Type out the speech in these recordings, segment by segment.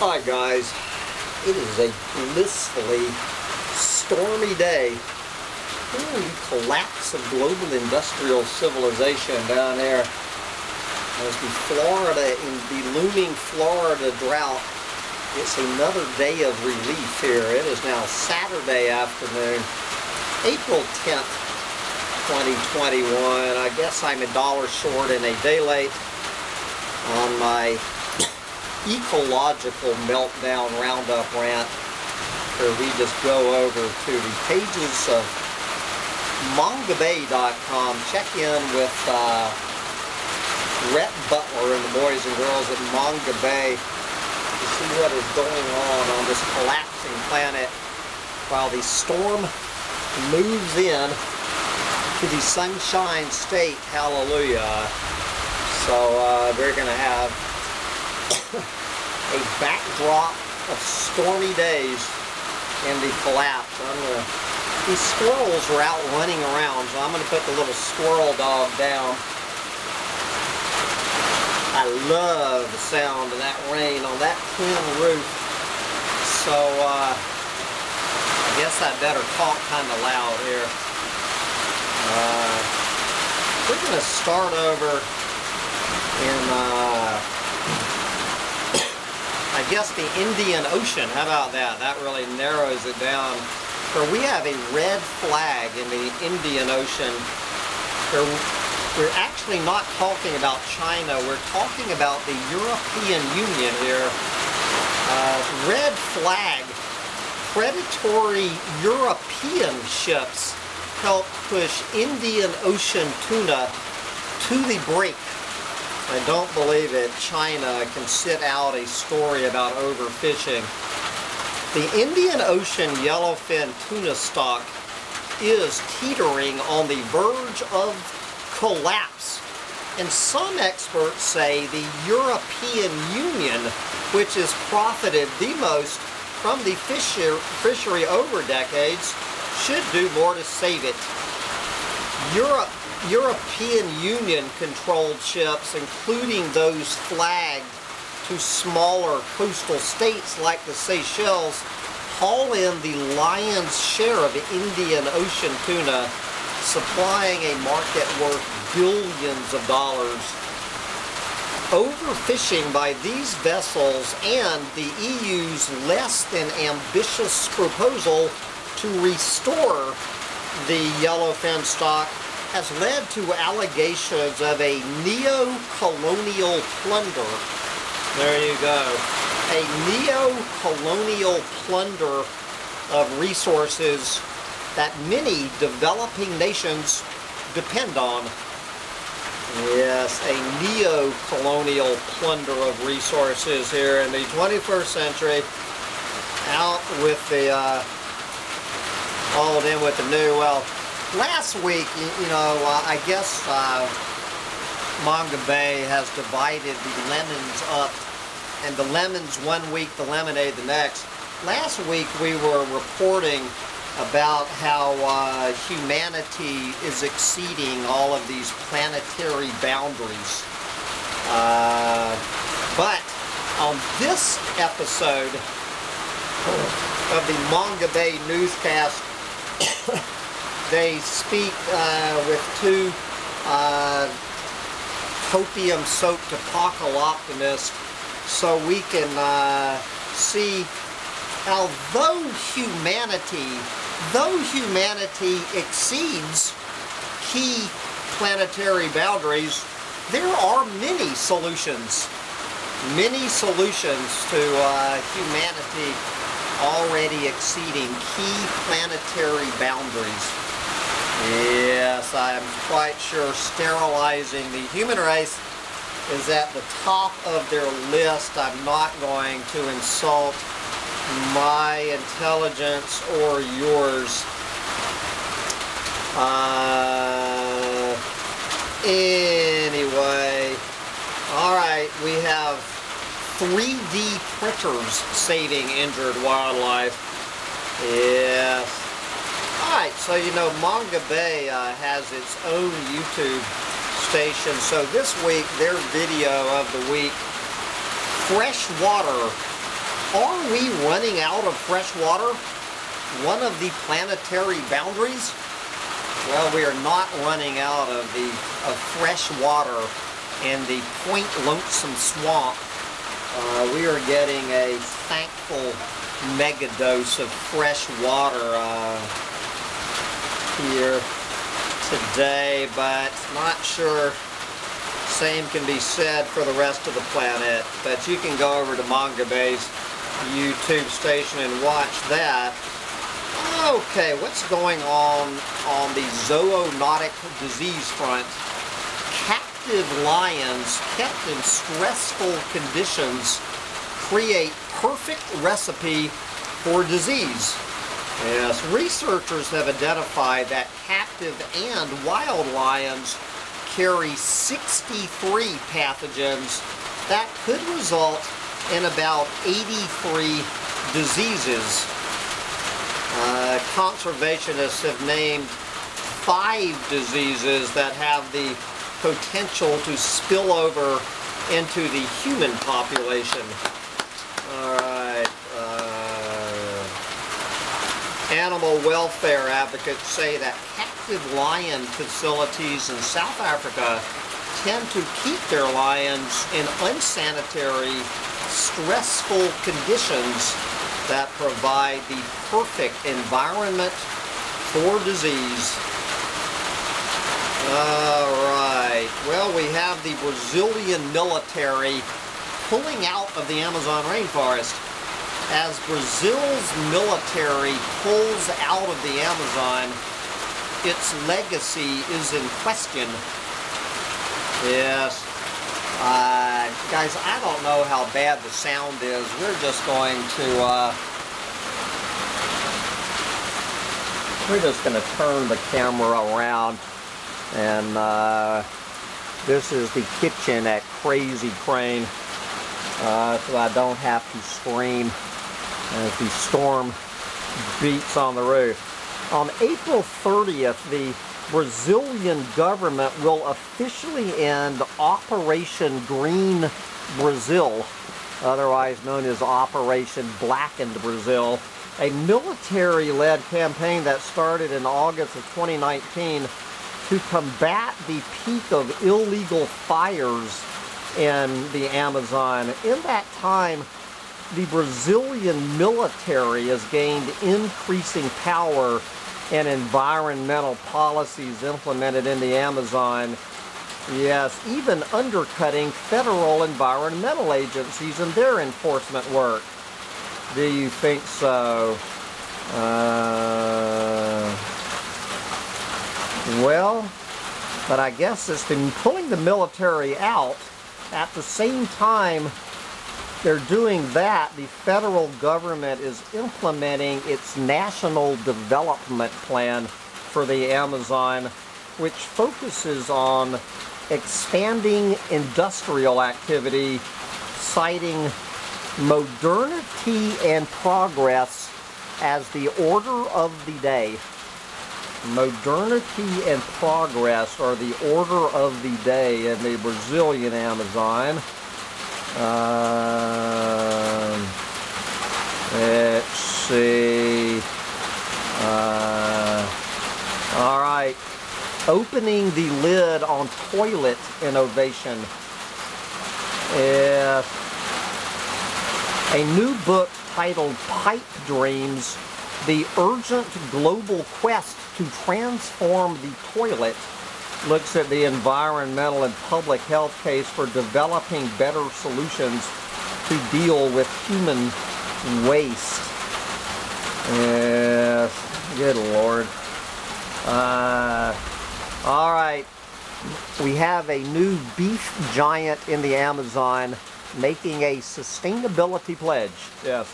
Hi guys, it is a blissfully stormy day. Ooh, collapse of global industrial civilization down there. As the Florida, in the looming Florida drought, it's another day of relief here. It is now Saturday afternoon, April 10th, 2021. I guess I'm a dollar short and a day late on my ecological meltdown roundup rant where we just go over to the pages of mongabay.com check in with uh, Rhett Butler and the boys and girls at Mongabay to see what is going on on this collapsing planet while the storm moves in to the sunshine state. Hallelujah. So uh, we're gonna have a backdrop of stormy days in the collapse. I'm gonna, these squirrels are out running around, so I'm gonna put the little squirrel dog down. I love the sound of that rain on that tin roof. So uh, I guess I better talk kind of loud here. Uh, we're gonna start over in uh, I guess the Indian Ocean. How about that? That really narrows it down. Where we have a red flag in the Indian Ocean. Where we're actually not talking about China. We're talking about the European Union here. Uh, red flag. Predatory European ships help push Indian Ocean tuna to the brink I don't believe it, China can sit out a story about overfishing. The Indian Ocean yellowfin tuna stock is teetering on the verge of collapse. And some experts say the European Union, which has profited the most from the fishery over decades, should do more to save it. Europe European Union controlled ships, including those flagged to smaller coastal states like the Seychelles, haul in the lion's share of Indian Ocean tuna, supplying a market worth billions of dollars. Overfishing by these vessels and the EU's less than ambitious proposal to restore the yellowfin stock has led to allegations of a neo-colonial plunder. There you go. A neo-colonial plunder of resources that many developing nations depend on. Yes, a neo-colonial plunder of resources here in the 21st century. Out with the, uh, all in with the new, well, last week, you know, uh, I guess uh, Mongabay has divided the lemons up, and the lemons one week, the lemonade the next. Last week we were reporting about how uh, humanity is exceeding all of these planetary boundaries. Uh, but on this episode of the Mongabay newscast, they speak uh, with two uh, copium-soaked apocalyptimists so we can uh, see how though humanity, though humanity exceeds key planetary boundaries, there are many solutions, many solutions to uh, humanity already exceeding key planetary boundaries. Yes, I am quite sure sterilizing the human race is at the top of their list. I'm not going to insult my intelligence or yours. Uh, anyway, alright, we have 3D printers saving injured wildlife. Yes. Alright, so you know Mongabay uh, has its own YouTube station. So this week, their video of the week, fresh water Are we running out of fresh water? One of the planetary boundaries? Well, we are not running out of the of fresh water in the Point Lonesome Swamp. Uh, we are getting a thankful mega dose of fresh water uh, here today, but not sure same can be said for the rest of the planet. But you can go over to Mongabay's YouTube station and watch that. Okay, what's going on on the zoonotic disease front? Captive lions kept in stressful conditions create perfect recipe for disease. Yes, researchers have identified that captive and wild lions carry 63 pathogens that could result in about 83 diseases. Uh, conservationists have named five diseases that have the potential to spill over into the human population. Uh, animal welfare advocates say that captive lion facilities in South Africa tend to keep their lions in unsanitary, stressful conditions that provide the perfect environment for disease. Alright, well we have the Brazilian military pulling out of the Amazon rainforest. As Brazil's military pulls out of the Amazon, its legacy is in question. Yes, uh, guys, I don't know how bad the sound is. We're just going to, uh, we're just going to turn the camera around and uh, this is the kitchen at Crazy Crane uh, so I don't have to scream as the storm beats on the roof. On April 30th, the Brazilian government will officially end Operation Green Brazil, otherwise known as Operation Blackened Brazil, a military-led campaign that started in August of 2019 to combat the peak of illegal fires in the Amazon. In that time, the Brazilian military has gained increasing power and environmental policies implemented in the Amazon. Yes, even undercutting federal environmental agencies and their enforcement work. Do you think so? Uh, well, but I guess it's been pulling the military out at the same time they're doing that, the federal government is implementing its national development plan for the Amazon, which focuses on expanding industrial activity, citing modernity and progress as the order of the day. Modernity and progress are the order of the day in the Brazilian Amazon. Um, let's see. Uh, all right. Opening the lid on toilet innovation. If a new book titled Pipe Dreams, The Urgent Global Quest to Transform the Toilet looks at the environmental and public health case for developing better solutions to deal with human waste. Yes, good lord. Uh, all right, we have a new beef giant in the Amazon making a sustainability pledge. Yes.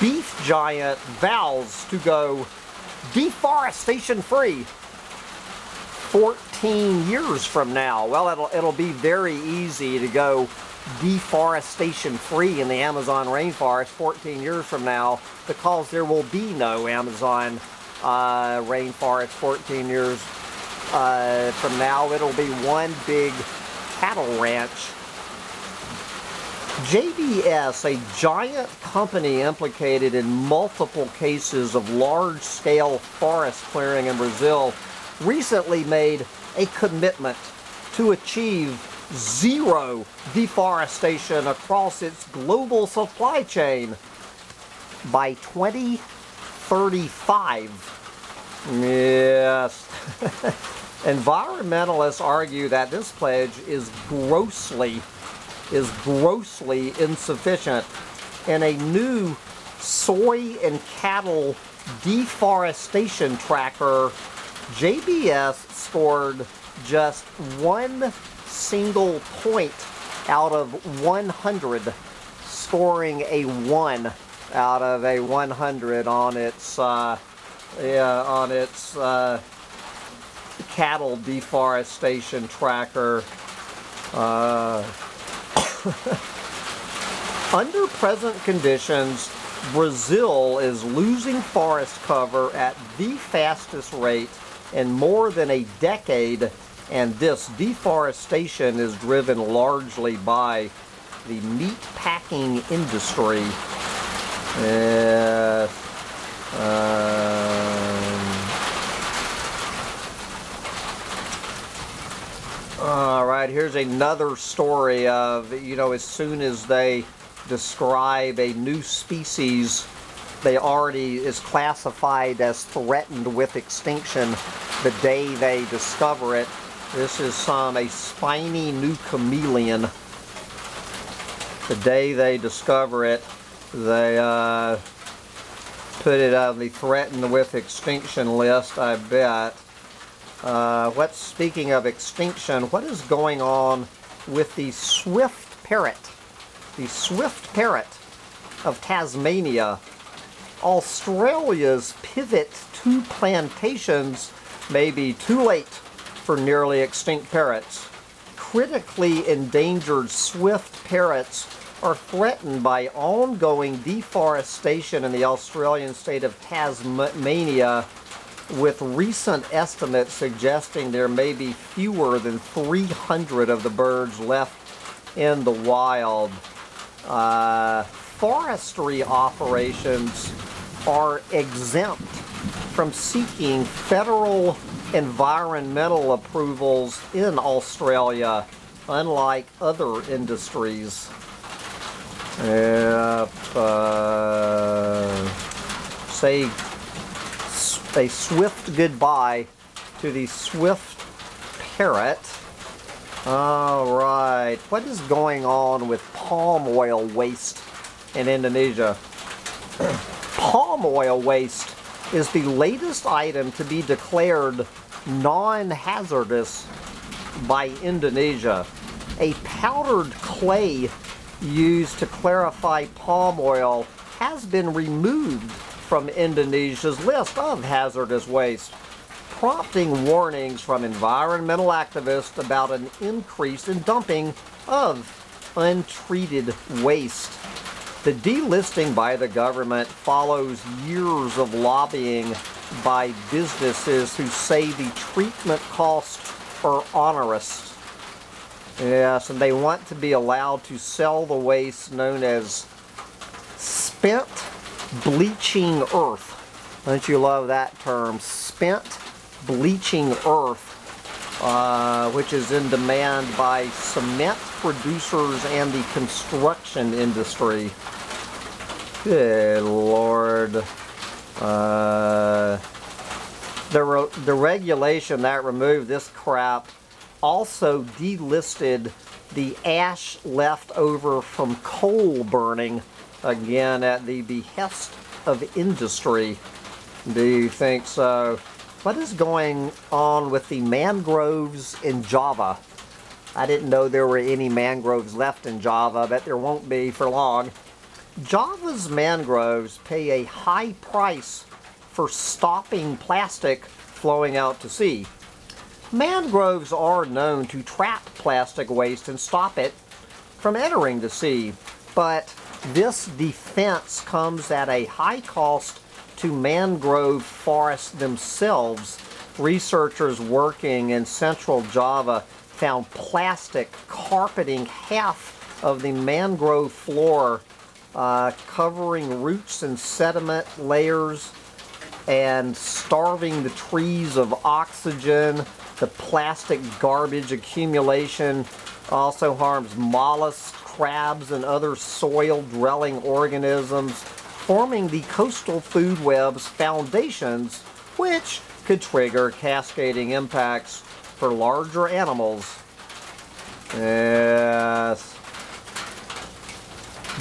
beef giant vows to go deforestation free 14 years from now. Well, it'll, it'll be very easy to go deforestation free in the Amazon rainforest 14 years from now because there will be no Amazon uh, rainforest 14 years uh, from now. It'll be one big cattle ranch. JBS, a giant company implicated in multiple cases of large-scale forest clearing in Brazil, recently made a commitment to achieve zero deforestation across its global supply chain by 2035. Yes. Environmentalists argue that this pledge is grossly is grossly insufficient and a new soy and cattle deforestation tracker JBS scored just one single point out of 100 scoring a 1 out of a 100 on its uh, yeah, on its uh, cattle deforestation tracker. Uh, Under present conditions, Brazil is losing forest cover at the fastest rate in more than a decade, and this deforestation is driven largely by the meat packing industry. Yes. Um, All right, here's another story of, you know, as soon as they describe a new species, they already is classified as threatened with extinction the day they discover it. This is some, a spiny new chameleon. The day they discover it, they uh, put it on the threatened with extinction list, I bet. Uh, what's speaking of extinction, what is going on with the swift parrot? The swift parrot of Tasmania. Australia's pivot to plantations may be too late for nearly extinct parrots. Critically endangered swift parrots are threatened by ongoing deforestation in the Australian state of Tasmania with recent estimates suggesting there may be fewer than 300 of the birds left in the wild. Uh, forestry operations are exempt from seeking federal environmental approvals in Australia, unlike other industries. Uh, say a swift goodbye to the swift parrot. All right, what is going on with palm oil waste in Indonesia? palm oil waste is the latest item to be declared non-hazardous by Indonesia. A powdered clay used to clarify palm oil has been removed from Indonesia's list of hazardous waste, prompting warnings from environmental activists about an increase in dumping of untreated waste. The delisting by the government follows years of lobbying by businesses who say the treatment costs are onerous. Yes, and they want to be allowed to sell the waste known as spent bleaching earth. Don't you love that term? Spent bleaching earth, uh, which is in demand by cement producers and the construction industry. Good Lord. Uh, the, re the regulation that removed this crap also delisted the ash left over from coal burning again at the behest of industry. Do you think so? What is going on with the mangroves in Java? I didn't know there were any mangroves left in Java, but there won't be for long. Java's mangroves pay a high price for stopping plastic flowing out to sea. Mangroves are known to trap plastic waste and stop it from entering the sea, but this defense comes at a high cost to mangrove forests themselves. Researchers working in central Java found plastic carpeting half of the mangrove floor, uh, covering roots and sediment layers and starving the trees of oxygen. The plastic garbage accumulation also harms mollusks, crabs, and other soil-dwelling organisms, forming the coastal food web's foundations, which could trigger cascading impacts for larger animals. Yes.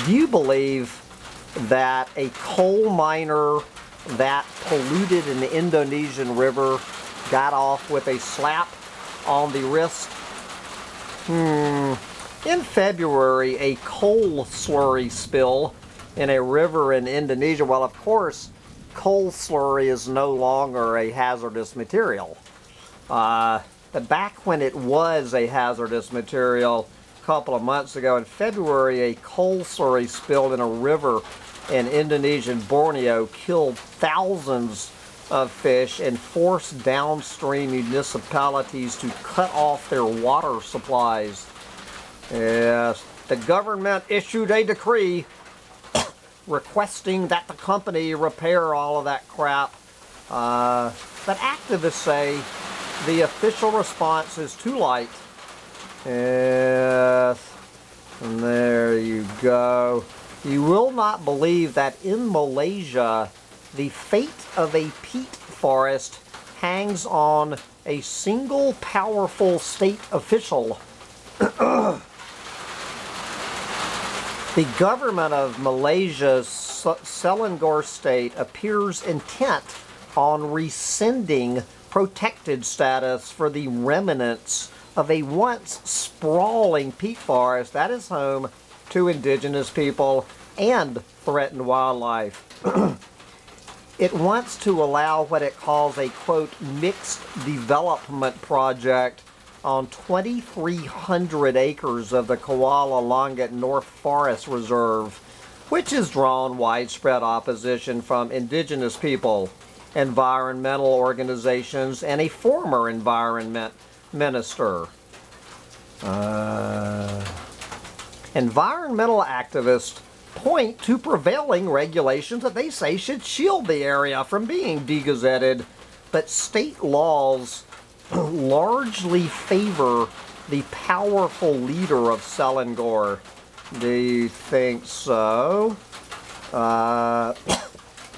Do you believe that a coal miner that polluted an Indonesian river got off with a slap on the wrist? Hmm. In February, a coal slurry spill in a river in Indonesia. Well, of course, coal slurry is no longer a hazardous material. Uh, but back when it was a hazardous material, couple of months ago in February, a coal slurry spilled in a river in Indonesian Borneo killed thousands of fish and forced downstream municipalities to cut off their water supplies. Yes, the government issued a decree requesting that the company repair all of that crap. Uh, but activists say the official response is too light. Yes, and there you go. You will not believe that in Malaysia, the fate of a peat forest hangs on a single powerful state official. the government of Malaysia's Selangor state appears intent on rescinding protected status for the remnants of a once sprawling peat forest that is home to indigenous people and threatened wildlife. it wants to allow what it calls a quote mixed development project on 2,300 acres of the Kuala Langat North Forest Reserve, which has drawn widespread opposition from indigenous people, environmental organizations, and a former environment minister. Uh, environmental activists point to prevailing regulations that they say should shield the area from being degazetted, but state laws largely favor the powerful leader of Selangor. Do you think so? Uh,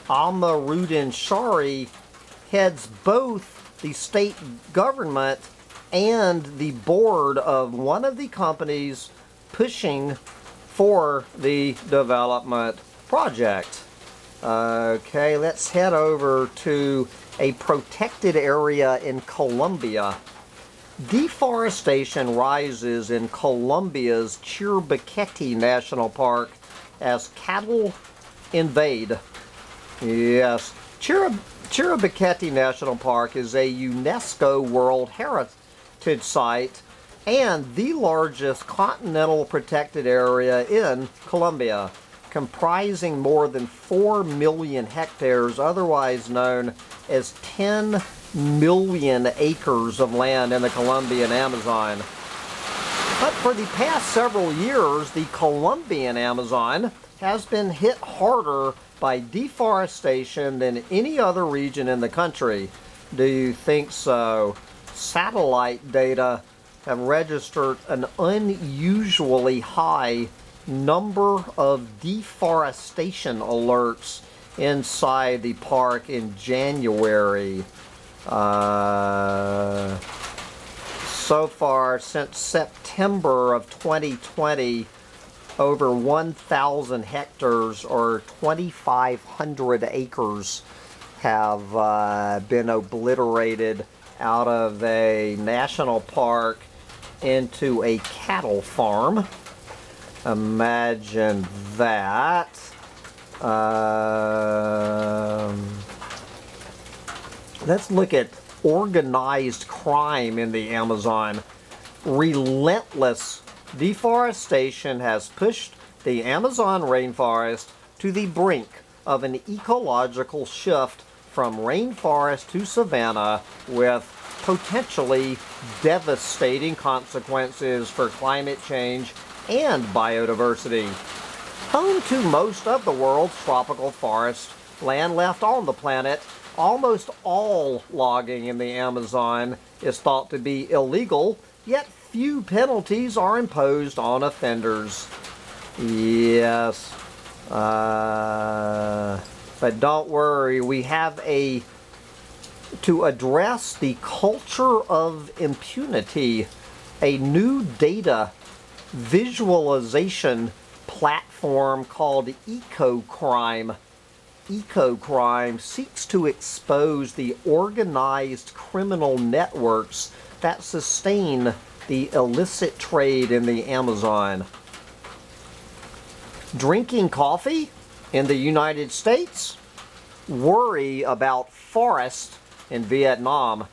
Amirudin Shari heads both the state government and the board of one of the companies pushing for the development project. Okay, let's head over to a protected area in Colombia. Deforestation rises in Colombia's Chiribiquete National Park as cattle invade. Yes, Chirib Chiribiquete National Park is a UNESCO World Heritage Site and the largest continental protected area in Colombia, comprising more than 4 million hectares, otherwise known as 10 million acres of land in the Colombian Amazon. But for the past several years, the Colombian Amazon has been hit harder by deforestation than any other region in the country. Do you think so? Satellite data have registered an unusually high number of deforestation alerts inside the park in January. Uh, so far, since September of 2020, over 1,000 hectares or 2,500 acres have uh, been obliterated out of a national park into a cattle farm. Imagine that. Um, let's look at organized crime in the Amazon. Relentless deforestation has pushed the Amazon rainforest to the brink of an ecological shift from rainforest to savanna with potentially devastating consequences for climate change and biodiversity. Home to most of the world's tropical forest land left on the planet, almost all logging in the Amazon is thought to be illegal, yet few penalties are imposed on offenders. Yes. Uh, but don't worry, we have a to address the culture of impunity, a new data visualization platform called EcoCrime. EcoCrime seeks to expose the organized criminal networks that sustain the illicit trade in the Amazon. Drinking coffee in the United States? Worry about forest in Vietnam.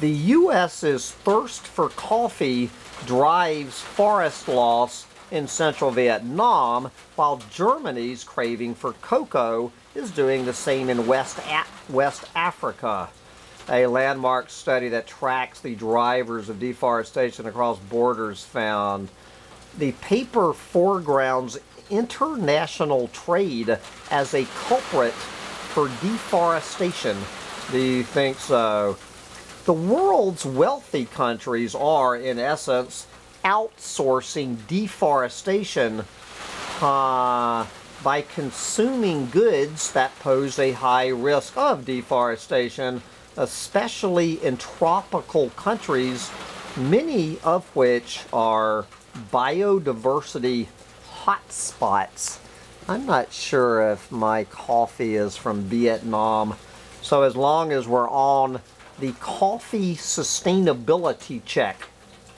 The U.S.'s thirst for coffee drives forest loss in central Vietnam, while Germany's craving for cocoa is doing the same in West, A West Africa. A landmark study that tracks the drivers of deforestation across borders found the paper foregrounds international trade as a culprit for deforestation. Do you think so? The world's wealthy countries are, in essence, outsourcing deforestation uh, by consuming goods that pose a high risk of deforestation, especially in tropical countries, many of which are biodiversity hotspots. I'm not sure if my coffee is from Vietnam. So as long as we're on the coffee sustainability check,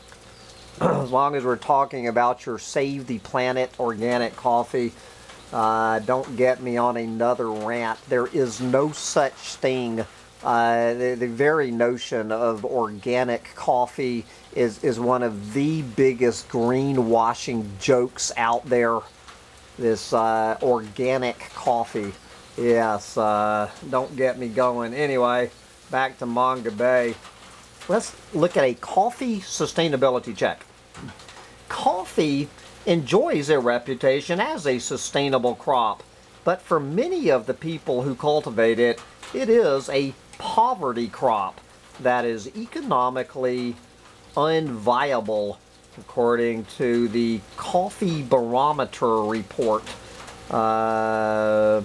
as long as we're talking about your Save the Planet organic coffee, uh, don't get me on another rant. There is no such thing. Uh, the, the, very notion of organic coffee is, is one of the biggest greenwashing jokes out there. This uh, organic coffee. Yes, uh, don't get me going. Anyway, back to Mongabay. Let's look at a coffee sustainability check. Coffee enjoys a reputation as a sustainable crop, but for many of the people who cultivate it, it is a poverty crop that is economically unviable, according to the Coffee Barometer report. Uh,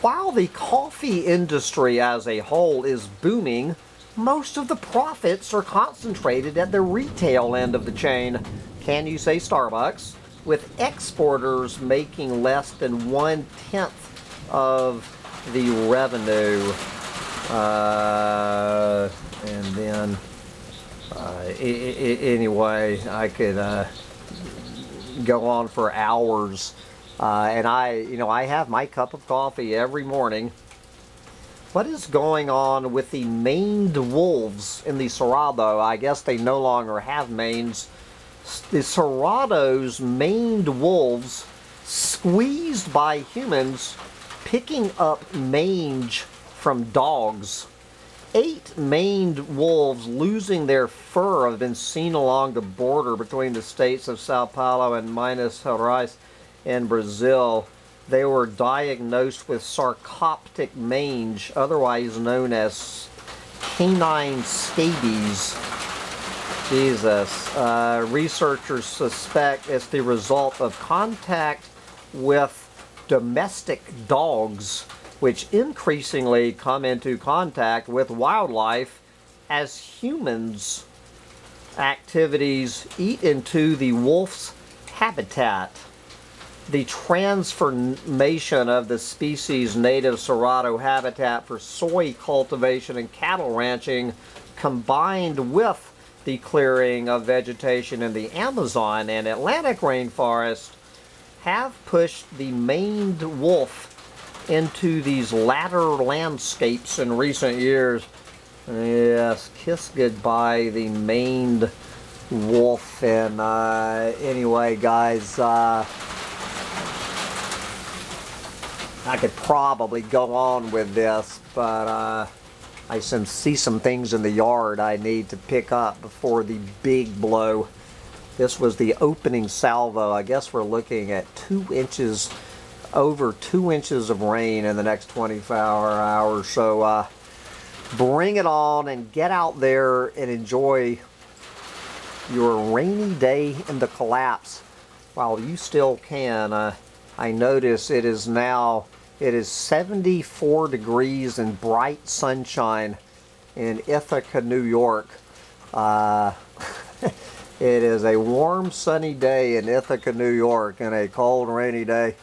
while the coffee industry as a whole is booming, most of the profits are concentrated at the retail end of the chain. Can you say Starbucks? With exporters making less than one-tenth of the revenue. Uh, and then, uh, anyway, I could uh, go on for hours uh, and I, you know, I have my cup of coffee every morning. What is going on with the maned wolves in the Cerrado? I guess they no longer have manes. The Cerrado's maned wolves squeezed by humans picking up mange from dogs. Eight maned wolves losing their fur have been seen along the border between the states of Sao Paulo and Minas Gerais in Brazil, they were diagnosed with sarcoptic mange, otherwise known as canine scabies. Jesus. Uh, researchers suspect it's the result of contact with domestic dogs, which increasingly come into contact with wildlife as humans' activities eat into the wolf's habitat. The transformation of the species' native Cerrado habitat for soy cultivation and cattle ranching combined with the clearing of vegetation in the Amazon and Atlantic rainforest have pushed the maned wolf into these latter landscapes in recent years. Yes, kiss goodbye the maned wolf. And uh, anyway, guys, uh, I could probably go on with this, but uh, I see some things in the yard I need to pick up before the big blow. This was the opening salvo. I guess we're looking at two inches, over two inches of rain in the next 24 hours. So uh, bring it on and get out there and enjoy your rainy day in the collapse while you still can. Uh, I notice it is now, it is 74 degrees and bright sunshine in Ithaca, New York. Uh, it is a warm sunny day in Ithaca, New York and a cold rainy day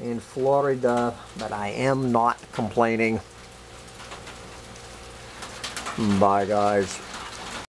in Florida, but I am not complaining. Bye guys.